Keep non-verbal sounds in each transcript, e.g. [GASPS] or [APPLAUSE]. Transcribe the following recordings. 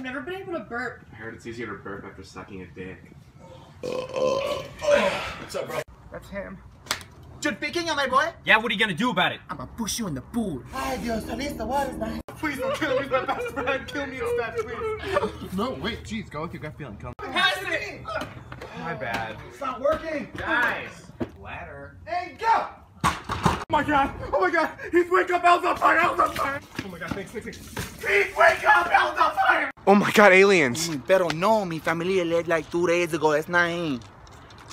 I've never been able to burp. I heard it's easier to burp after sucking a dick. What's up, bro? That's him. Just picking on my boy? Yeah, what are you gonna do about it? I'm gonna push you in the pool. Ay, Dios, saliste, the water's nice. Please don't kill me, my best friend. Kill me instead, please. No, wait, jeez, go with your gut feeling. Come. My bad. It's not working. Guys. Ladder. Hey, go! Oh my god. Oh my god. He's wake up. Elle's on fire. Elle's on fire. Oh my god. Thanks, thanks, thanks. Pete, wake up. Elle's on fire. Oh my god, aliens! Mm, pero no, mi familia left like two days ago. It's not him.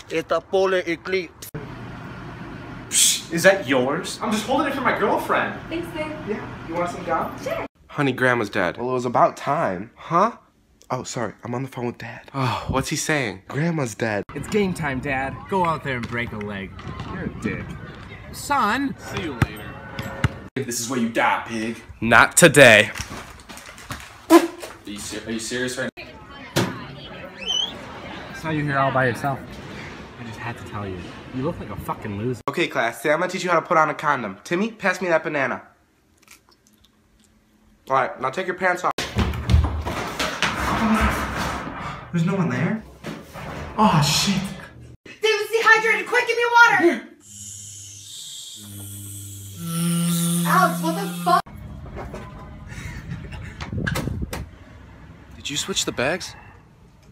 It's a polar eclipse. Is that yours? I'm just holding it for my girlfriend. Thanks, babe. Yeah. You want some gum? Honey, Grandma's dead. Well, it was about time. Huh? Oh, sorry, I'm on the phone with Dad. Oh, what's he saying? Grandma's dead. It's game time, Dad. Go out there and break a leg. You're a dick. Son! See you later. This is where you die, pig. Not today. Are you, ser- are you serious right now? Saw you here all by yourself. I just had to tell you. You look like a fucking loser. Okay, class, today I'm gonna teach you how to put on a condom. Timmy, pass me that banana. Alright, now take your pants off. There's no one there? Oh, shit. David's dehydrated. Quick, give me water. Alex, what the fuck? Did you switch the bags?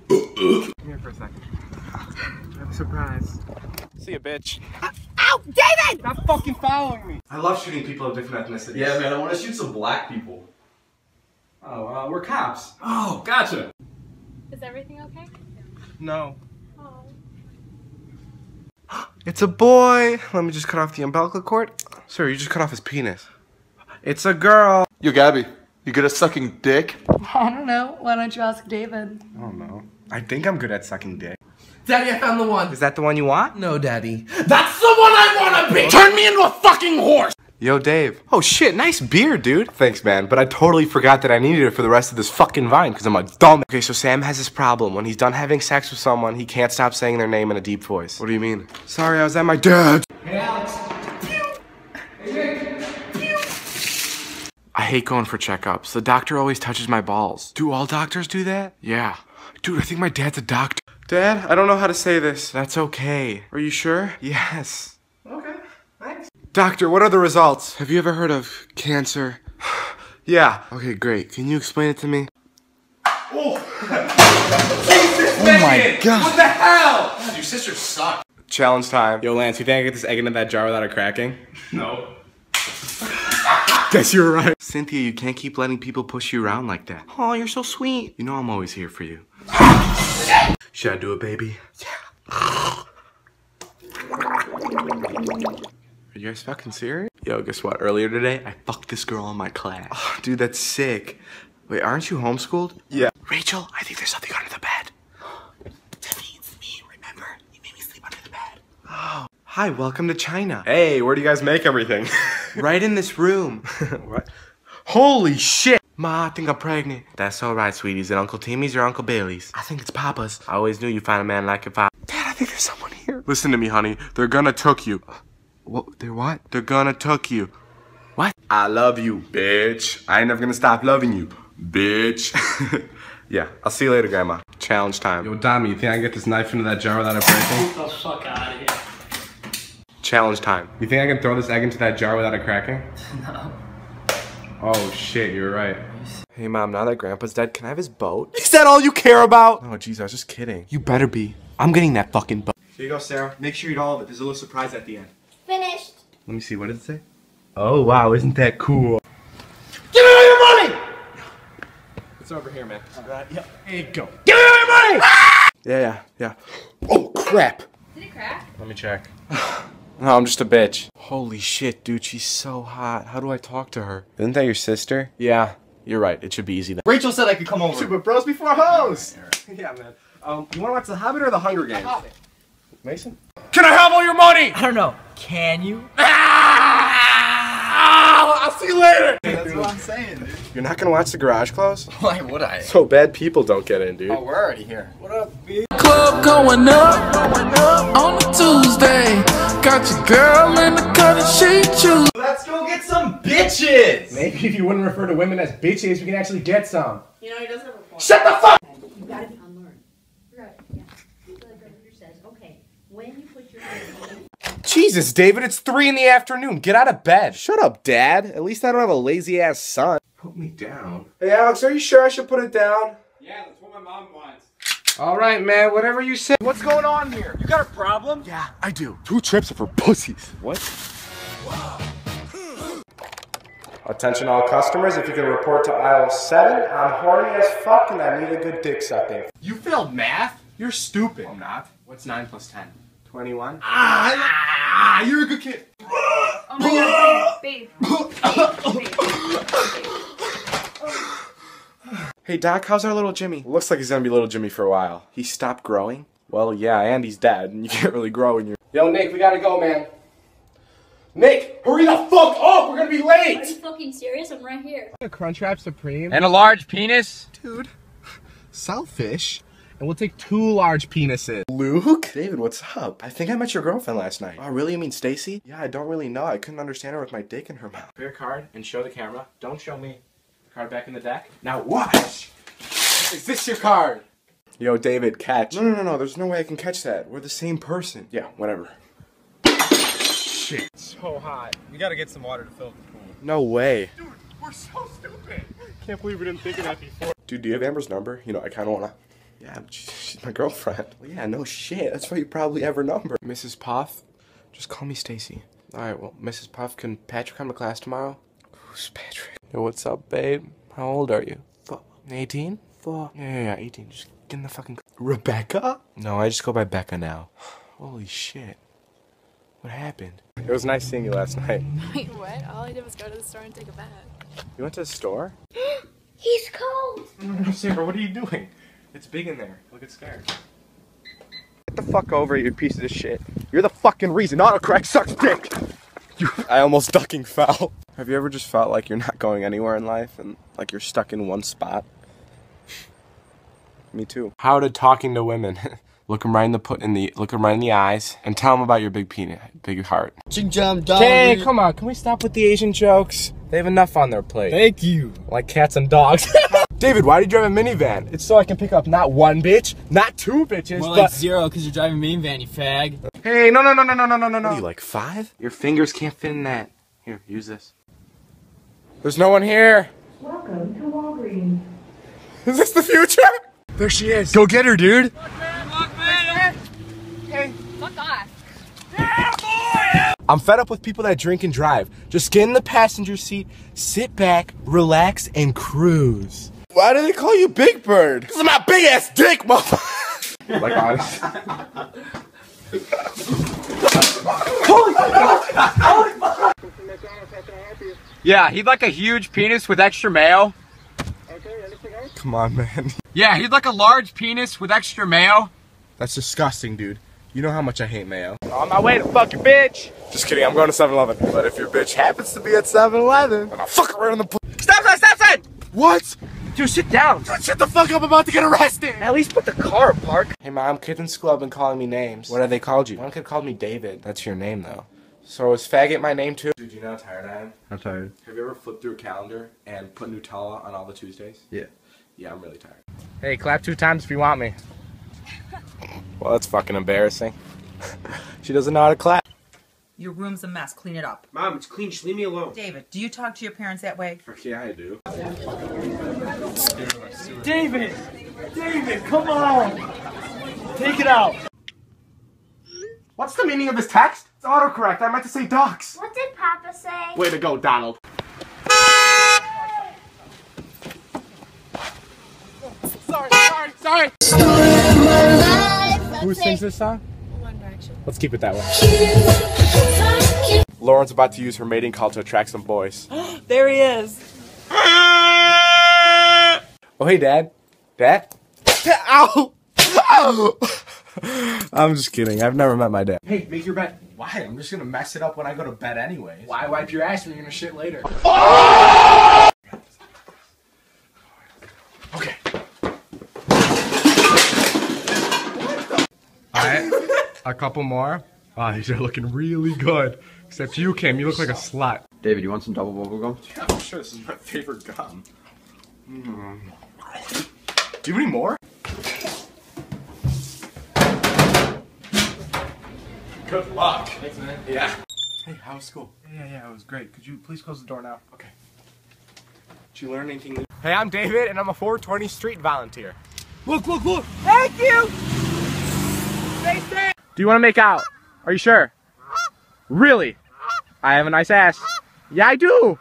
Come here for a second. I have a surprise. See ya, bitch. Ow, David! Stop fucking following me! I love shooting people of different ethnicities. Yeah, man, I want to shoot some black people. Oh, uh, we're cops. Oh, gotcha. Is everything okay? No. Oh. [GASPS] It's a boy. Let me just cut off the umbilical cord. Sir, you just cut off his penis. It's a girl. Yo, Gabby, you good at sucking dick? [LAUGHS] I don't know. Why don't you ask David? I don't know. I think I'm good at sucking dick. Daddy, I found the one. Is that the one you want? No, Daddy. That's the one I want to be! Turn me into a fucking horse! Yo, Dave. Oh shit, nice beard, dude. Thanks, man. But I totally forgot that I needed it for the rest of this fucking vine because I'm a dumb. Okay, so Sam has this problem. When he's done having sex with someone, he can't stop saying their name in a deep voice. What do you mean? Sorry, I was at my dad. Hate going for checkups. The doctor always touches my balls. Do all doctors do that? Yeah. Dude, I think my dad's a doctor. Dad, I don't know how to say this. That's okay. Are you sure? Yes. Okay. Thanks. Doctor, what are the results? Have you ever heard of cancer? [SIGHS] yeah. Okay, great. Can you explain it to me? Oh, [LAUGHS] oh my god! What the hell? God, your sister sucked. Challenge time. Yo, Lance, you think I get this egg into that jar without it cracking? No. Guess you were right. Cynthia, you can't keep letting people push you around like that. Oh, you're so sweet. You know I'm always here for you. Should I do it, baby? Yeah. Are you guys fucking serious? Yo, guess what? Earlier today, I fucked this girl in my class. Oh, dude, that's sick. Wait, aren't you homeschooled? Yeah. Rachel, I think there's something under the bed. [GASPS] Tiffany, it's me, remember? You made me sleep under the bed. Oh. [GASPS] Hi, welcome to China. Hey, where do you guys make everything? [LAUGHS] right in this room. [LAUGHS] what? Holy shit! Ma, I think I'm pregnant. That's alright, sweeties. And Uncle Timmy's or Uncle Bailey's? I think it's Papa's. I always knew you'd find a man like your father. Dad, I think there's someone here. Listen to me, honey. They're gonna took you. What? They're what? They're gonna took you. What? I love you, bitch. I ain't never gonna stop loving you, bitch. [LAUGHS] yeah, I'll see you later, Grandma. Challenge time. Yo, Dami, you think I can get this knife into that jar without it breaking? Get the fuck out of here. Challenge time. You think I can throw this egg into that jar without it cracking? [LAUGHS] No. Oh shit, you're right. Hey mom, now that grandpa's dead, can I have his boat? Is that all you care about? Oh jeez, I was just kidding. You better be. I'm getting that fucking boat. Here you go, Sarah. Make sure you eat all of it. There's a little surprise at the end. Finished. Let me see, what does it say? Oh wow, isn't that cool? Give me all your money! It's over here, man. Right, yeah. Here you go. Give me all your money! Yeah, yeah, yeah. Oh crap! Did it crack? Let me check. [SIGHS] [SIGHS] [SIGHS] no, I'm just a bitch. Holy shit, dude, she's so hot. How do I talk to her? Isn't that your sister? Yeah, you're right. It should be easy then. Rachel said I could come over. Super bros before hoes! yeah, man. Um, you wanna watch The Hobbit or The Hunger Games? Mason? Can I have all your money? I don't know. Can you? [LAUGHS] Ah! I'll see you later! That's what I'm saying, dude. You're not gonna watch the garage close? [LAUGHS] Why would I? So bad people don't get in, dude. Oh, we're already here. What up, B? Club going up on a Tuesday. Got your girl in the cut and she choose. Let's go get some bitches! Maybe if you wouldn't refer to women as bitches, we can actually get some. You know, he doesn't have a point. Shut the fuck! You gotta be unlearned. Right, yeah. Says, okay, when you put your hand Jesus, David, it's 3 in the afternoon. Get out of bed. Shut up, Dad. At least I don't have a lazy ass son. Put me down. Hey, Alex, are you sure I should put it down? Yeah, that's what my mom wants. All right, man, whatever you say. What's going on here? You got a problem? Yeah, I do. Two trips are for pussies. What? Attention all customers, if you can report to aisle 7, I'm horny as fuck and I need a good dick sucking. You failed math? You're stupid. I'm not. What's 9 plus 10? 21. Ah, you're a good kid. Oh my god, babe, [COUGHS] babe, babe, babe. Hey Doc, how's our little Jimmy? Looks like he's gonna be little Jimmy for a while. He stopped growing? Well, yeah, and he's dead, and [LAUGHS] you can't really grow when you're. Yo, Nick, we gotta go, man. Nick, hurry the fuck up! We're gonna be late! Are you fucking serious? I'm right here. A Crunchwrap Supreme. And a large penis? Dude, [LAUGHS] selfish. And we'll take two large penises. Luke? David, what's up? I think I met your girlfriend last night. Oh, really? You mean Stacy? Yeah, I don't really know. I couldn't understand her with my dick in her mouth. Put your card and show the camera. Don't show me. Card back in the deck. Now watch! Is this your card? Yo, David, catch. No, no, no, no. There's no way I can catch that. We're the same person. Yeah, whatever. Shit. So hot. We gotta get some water to fill the pool. No way. Dude, we're so stupid. Can't believe we didn't think of that before. Dude, do you have Amber's number? You know, I kind of want to. Yeah, she's my girlfriend. Well, yeah, no shit. That's why you probably have her number. Mrs. Puff? Just call me Stacy. Alright, well, Mrs. Puff, can Patrick come to class tomorrow? Who's Patrick? Yo, what's up, babe? How old are you? Fuck. 18? Fuck. Yeah, yeah, yeah, 18. Just get in the fucking. Rebecca? No, I just go by Becca now. [SIGHS] Holy shit. What happened? It was nice seeing you last night. [LAUGHS] Wait, what? All I did was go to the store and take a bath. You went to the store? [GASPS] He's cold. [LAUGHS] Sarah, what are you doing? It's big in there. Look, it's scared. Get the fuck over it, you piece of shit. You're the fucking reason autocorrect sucks dick. You, [LAUGHS] I almost ducking fell. Have you ever just felt like you're not going anywhere in life and like you're stuck in one spot? Me too. How to talking to women. [LAUGHS] look them right in the put in the look them right in the eyes and tell them about your big penis, big heart. Hey, come on, can we stop with the Asian jokes? They have enough on their plate. Thank you. Like cats and dogs. [LAUGHS] David, why did you drive a minivan? It's so I can pick up not one bitch, not two bitches, More but like zero because you're driving a minivan, you fag. Hey, no, no, no, no, no, no, no, no, no. you like five? Your fingers can't fit in that. Here, use this. There's no one here. Welcome to Walgreens. Is this the future? There she is. Go get her, dude. Fuck off. I'm fed up with people that drink and drive. Just get in the passenger seat, sit back, relax, and cruise. Why do they call you Big Bird? This is my big ass dick, motherfucker. like honest. Holy fuck! Holy fuck! Yeah, he'd like a huge penis with extra mayo. Come on, man. Yeah, he'd like a large penis with extra mayo. That's disgusting, dude. You know how much I hate mayo. On my way to fuck your bitch. Just kidding, I'm going to 7-Eleven. But if your bitch happens to be at 7-Eleven, then I'll fuck her right on the pl- Stop sign, stop sign! What? Dude, sit down. Dude, shut the fuck up, I'm about to get arrested. At least put the car park. Hey mom, kids in school have been calling me names. What have they called you? One kid called me David. That's your name though. So is faggot my name too? Dude, you know how tired I am? I'm tired. Have you ever flipped through a calendar and put Nutella on all the Tuesdays? Yeah. Yeah, I'm really tired. Hey, clap two times if you want me. [LAUGHS] Well, that's fucking embarrassing. [LAUGHS] she doesn't know how to clap. Your room's a mess. Clean it up. Mom, it's clean. Just leave me alone. David, do you talk to your parents that way? Fuck yeah, I do. David! David, come on! Take it out. What's the meaning of this text? It's autocorrect. I meant to say ducks. What did Papa say? Way to go, Donald. Sorry, sorry, sorry. Who sings this song? One Direction. Let's keep it that way. Lauren's about to use her mating call to attract some boys. [GASPS] There he is. [LAUGHS] Oh, hey, Dad. Dad? [LAUGHS] Ow! Ow! I'm just kidding. I've never met my dad. Hey, make your bed. Why? I'm just gonna mess it up when I go to bed anyway. Why wipe your ass when you're gonna shit later? Oh! [LAUGHS] Okay. Alright, a couple more. Oh, these are looking really good. Except you, Kim, you look like a slut. David, you want some double bubble gum? Yeah, [LAUGHS] I'm sure this is my favorite gum. Mm. Do you have any more? Good luck. Thanks, man. Yeah. Hey, how was school? Yeah, yeah, it was great. Could you please close the door now? Okay. Did you learn anything new? Hey, I'm David, and I'm a 420 street volunteer. Look, look, look. Thank you! Do you want to make out? Are you sure? Really? I have a nice ass. Yeah, I do!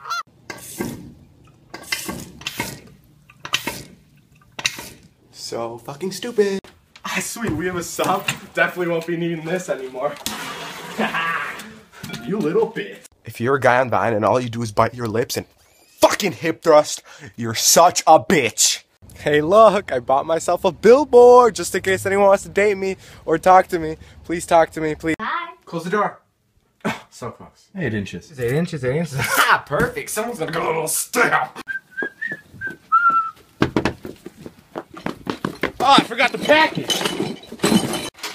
So fucking stupid. Ah, sweet, we have a sub. Definitely won't be needing this anymore. [LAUGHS] you little bitch. If you're a guy on Vine and all you do is bite your lips and fucking hip thrust, you're such a bitch. Hey, look, I bought myself a billboard just in case anyone wants to date me or talk to me. Please talk to me, please. Bye. Close the door. [SIGHS] So close. Eight inches. It's eight inches, eight inches. Ah, perfect. Someone's gonna go a little stamp. Oh, I forgot the package.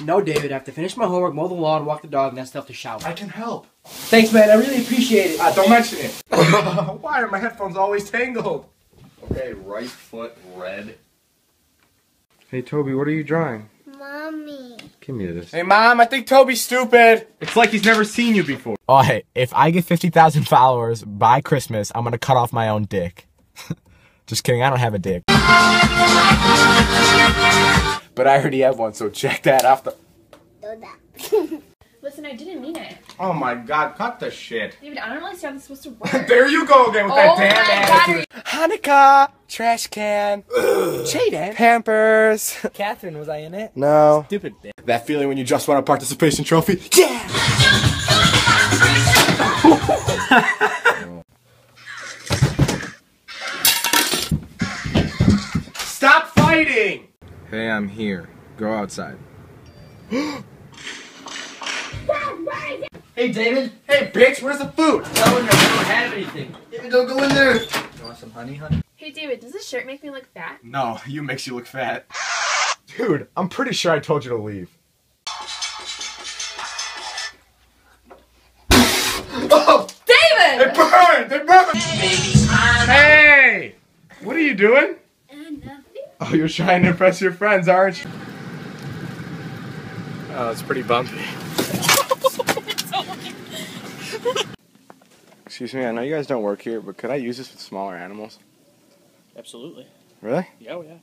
No, David, I have to finish my homework, mow the lawn, walk the dog, and then stuff to shower. I can help. Thanks, man. I really appreciate it. Ah, don't mention it. [LAUGHS] Why are my headphones always tangled? Okay, right foot red. Hey, Toby, what are you drawing? Mommy. Give me this. Hey, mom, I think Toby's stupid. It's like he's never seen you before. Oh, hey, if I get 50,000 followers by Christmas, I'm gonna cut off my own dick. [LAUGHS] Just kidding, I don't have a dick. But I already have one, so check that off the. [LAUGHS] Listen, I didn't mean it. Oh my god, cut the shit. David, I don't really see how this is supposed to work. [LAUGHS] there you go again with Oh that my damn God, attitude. Hanukkah, trash can, Jaden. Pampers. [LAUGHS] Catherine, was I in it? No. Stupid bitch. That feeling when you just won a participation trophy. Yeah! Hey, I'm here. Go outside. Hey, David. Hey, bitch, where's the food? Tell him I don't have anything. David, don't go in there. You want some honey, honey? Hey, David, does this shirt make me look fat? No, you makes you look fat. Dude, I'm pretty sure I told you to leave. Oh! David! It burned! It burned! Hey! What are you doing? [LAUGHS] Oh, you're trying to impress your friends, aren't you? Oh, it's pretty bumpy. [LAUGHS] Excuse me, I know you guys don't work here, but could I use this with smaller animals? Absolutely. Really? Yeah, oh, yeah.